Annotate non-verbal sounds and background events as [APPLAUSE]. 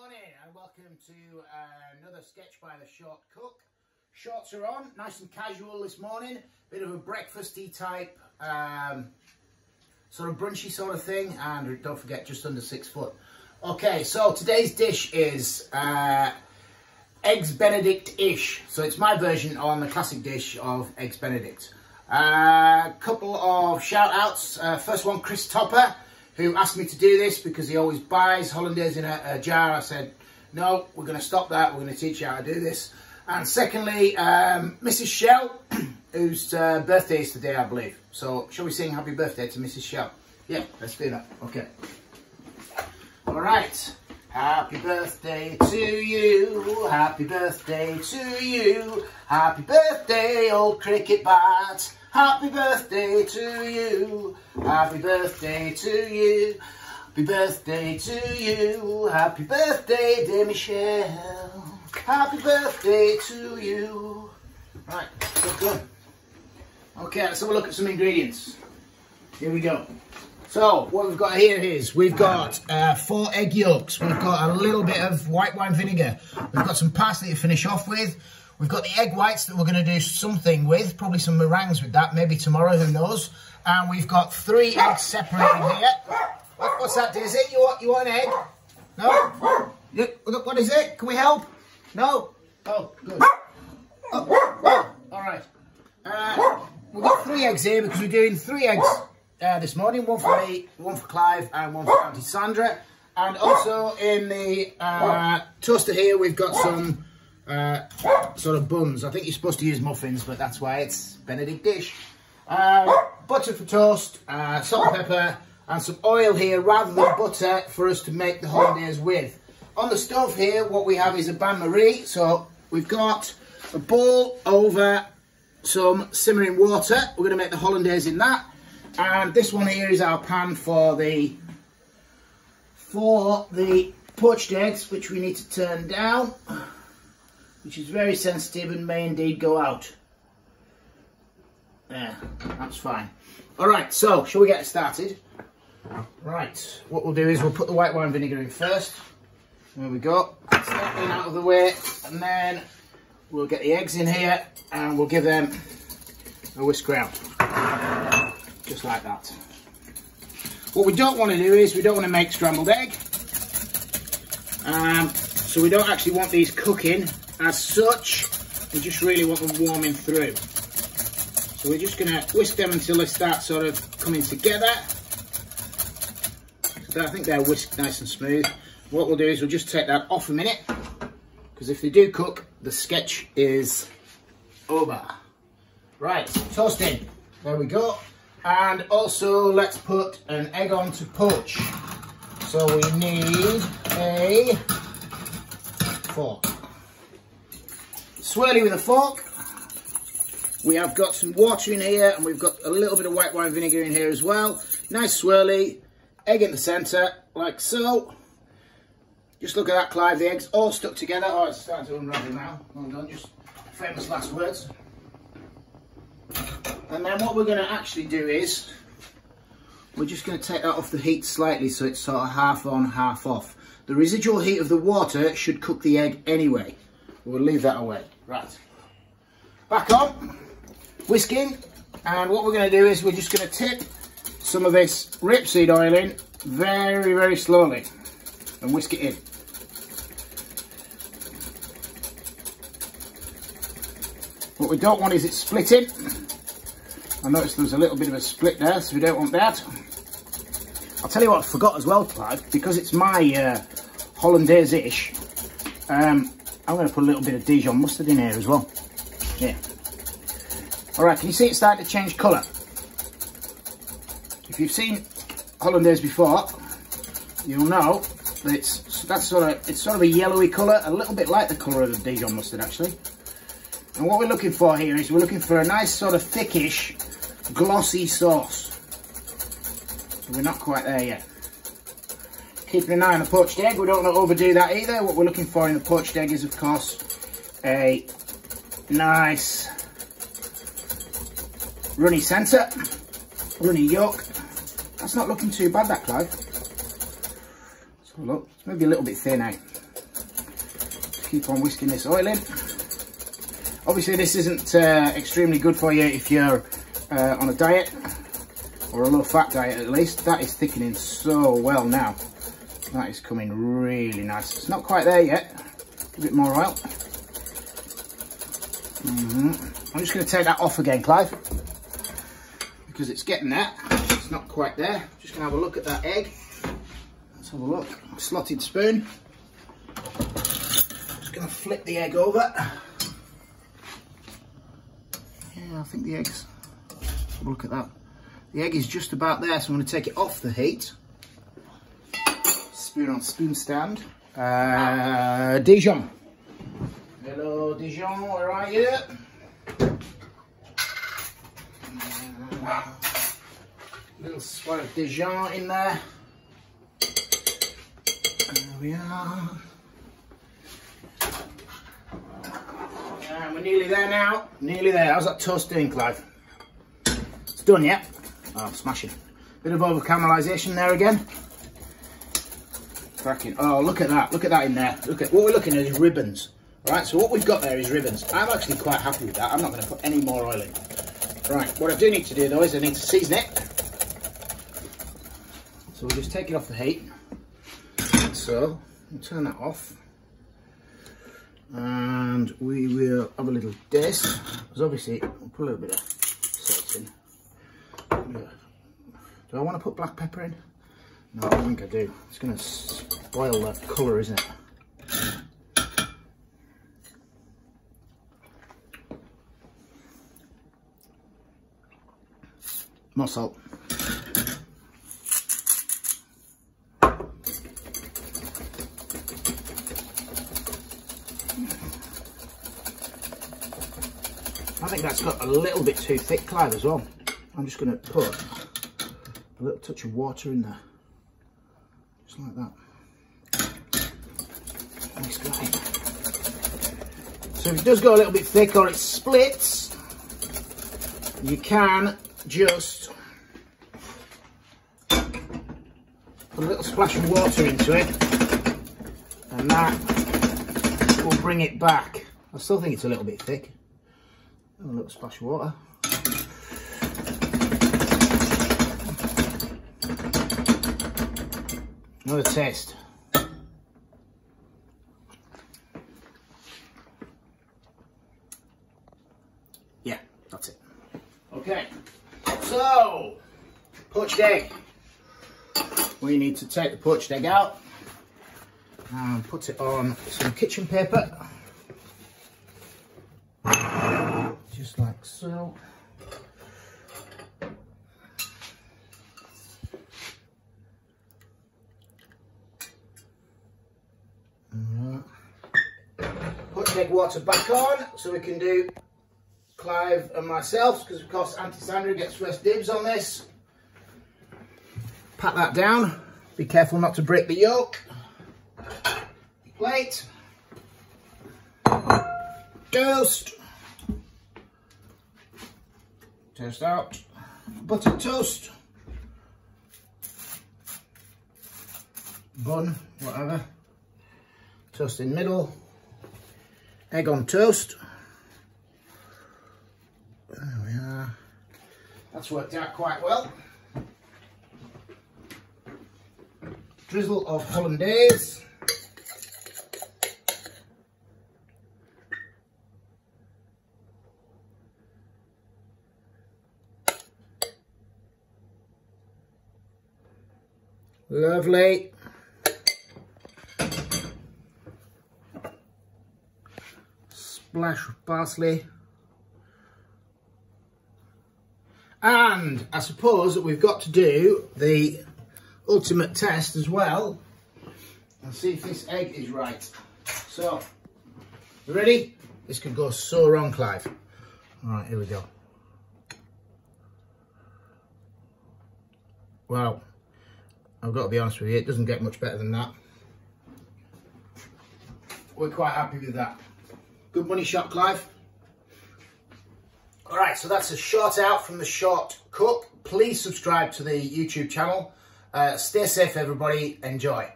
morning and welcome to uh, another sketch by the Short Cook. Shorts are on, nice and casual this morning. Bit of a breakfasty type, um, sort of brunchy sort of thing. And don't forget, just under six foot. Okay, so today's dish is uh, Eggs Benedict-ish. So it's my version on the classic dish of Eggs Benedict. A uh, couple of shout outs. Uh, first one, Chris Topper who asked me to do this because he always buys hollandaise in a, a jar. I said, no, we're going to stop that. We're going to teach you how to do this. And secondly, um, Mrs. Shell, [CLEARS THROAT] whose uh, birthday is today, I believe. So shall we sing happy birthday to Mrs. Shell? Yeah, let's do that. Okay. All right. Happy birthday to you, happy birthday to you, happy birthday old cricket bat, happy birthday to you, happy birthday to you, happy birthday to you, happy birthday dear Michelle, happy birthday to you. Right, good, good. Okay, let's have a look at some ingredients. Here we go. So what we've got here is we've got uh, four egg yolks. We've got a little bit of white wine vinegar. We've got some parsley to finish off with. We've got the egg whites that we're going to do something with, probably some meringues with that, maybe tomorrow, who knows. And we've got three eggs separated here. What, what's that, Daisy? You want, you want an egg? No? What is it? Can we help? No? Oh, good. Oh, oh all right. Uh, we've got three eggs here because we're doing three eggs uh, this morning. One for me, one for Clive, and one for Auntie Sandra. And also in the uh, toaster here, we've got some uh, sort of buns. I think you're supposed to use muffins, but that's why it's Benedict-ish. Uh, butter for toast, uh, salt and pepper, and some oil here rather than butter for us to make the hollandaise with. On the stove here, what we have is a bain-marie. So we've got a bowl over some simmering water. We're going to make the hollandaise in that. And this one here is our pan for the for the poached eggs, which we need to turn down, which is very sensitive and may indeed go out. There, that's fine. All right, so shall we get started? Right, what we'll do is we'll put the white wine vinegar in first. There we go. That out of the way, and then we'll get the eggs in here and we'll give them a whisk round just like that. What we don't want to do is we don't want to make scrambled egg. Um, so we don't actually want these cooking as such. We just really want them warming through. So we're just going to whisk them until they start sort of coming together. So I think they're whisked nice and smooth. What we'll do is we'll just take that off a minute. Because if they do cook, the sketch is over. Right, toasting. There we go. And also let's put an egg on to poach. So we need a fork. Swirly with a fork. We have got some water in here and we've got a little bit of white wine vinegar in here as well. Nice swirly. Egg in the centre, like so. Just look at that, Clive. The eggs all stuck together. Oh, it's starting to unravel now. Hold on, just famous last words. And then what we're going to actually do is, we're just going to take that off the heat slightly so it's sort of half on, half off. The residual heat of the water should cook the egg anyway. We'll leave that away. Right. Back on, whisking, and what we're going to do is we're just going to tip some of this rapeseed oil in very, very slowly and whisk it in. What we don't want is it splitting. I noticed there was a little bit of a split there, so we don't want that. I'll tell you what I forgot as well, Clive, because it's my uh, Hollandaise-ish, um, I'm going to put a little bit of Dijon mustard in here as well. Yeah. All right, can you see it starting to change colour? If you've seen Hollandaise before, you'll know that it's that's sort of it's sort of a yellowy colour, a little bit like the colour of the Dijon mustard actually. And what we're looking for here is we're looking for a nice sort of thickish glossy sauce. we're not quite there yet. Keeping an eye on the poached egg, we don't want to overdo that either. What we're looking for in the poached egg is, of course, a nice runny centre, runny yolk. That's not looking too bad, that, Clive. So look, Maybe a little bit thin out. Keep on whisking this oil in. Obviously this isn't uh, extremely good for you if you're uh, on a diet or a low fat diet at least. That is thickening so well now. That is coming really nice. It's not quite there yet. A bit more oil. Mm -hmm. I'm just going to take that off again, Clive, because it's getting there. It's not quite there. Just going to have a look at that egg. Let's have a look. Slotted spoon. Just going to flip the egg over. Yeah, I think the egg's. Look at that. The egg is just about there, so I'm going to take it off the heat. Spoon on spoon stand. Uh, Dijon. Hello, Dijon, where are you? Uh, little spot of Dijon in there. There we are. And we're nearly there now. Nearly there. How's that toast doing, Clive? It's done, yeah? Oh, smashing. Bit of over caramelisation there again. Cracking. Oh, look at that. Look at that in there. Look at what we're looking at is ribbons. Right, so what we've got there is ribbons. I'm actually quite happy with that. I'm not going to put any more oil in. Right, what I do need to do though is I need to season it. So we'll just take it off the heat. So, we'll turn that off. And we will have a little dish. Because obviously, we'll put a little bit of salt in. Do I want to put black pepper in? No, I think I do. It's going to that colour, isn't it? More salt. I think that's got a little bit too thick, Clive, as well. I'm just going to put a little touch of water in there. Just like that. So if it does go a little bit thick or it splits, you can just put a little splash of water into it and that will bring it back. I still think it's a little bit thick. A little splash of water. Another test. Yeah, that's it. Okay, so poached egg. We need to take the poached egg out and put it on some kitchen paper. Just like so. Put egg water back on so we can do Clive and myself because of course Auntie Sandra gets first dibs on this. Pat that down. Be careful not to break the yolk. Plate. Toast. Toast out. Buttered toast. Bun, whatever. Toast in middle. Egg on toast. That's worked out quite well. Drizzle of hollandaise. Lovely. Splash of parsley. And I suppose that we've got to do the ultimate test as well and see if this egg is right. So, you ready? This could go so wrong, Clive. All right, here we go. Well, I've got to be honest with you, it doesn't get much better than that. We're quite happy with that. Good money shot, Clive. All right, so that's a shot out from the short cook. Please subscribe to the YouTube channel. Uh, stay safe, everybody. Enjoy.